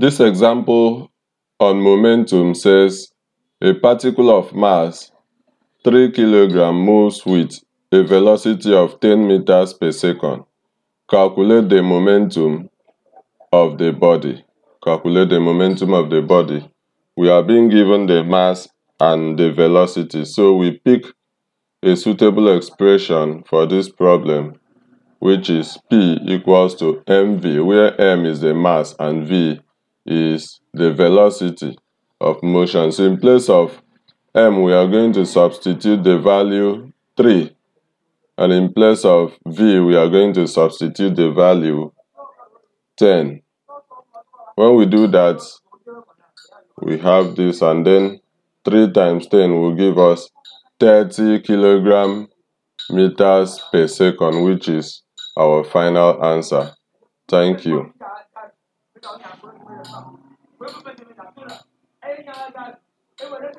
This example on momentum says a particle of mass 3 kg moves with a velocity of 10 meters per second. Calculate the momentum of the body. Calculate the momentum of the body. We are being given the mass and the velocity. So we pick a suitable expression for this problem, which is P equals to mv, where m is the mass and v is the velocity of motion. So in place of m, we are going to substitute the value 3. And in place of v, we are going to substitute the value 10. When we do that, we have this and then 3 times 10 will give us 30 kilogram meters per second, which is our final answer. Thank you. Et le temps. Je vais vous mettre une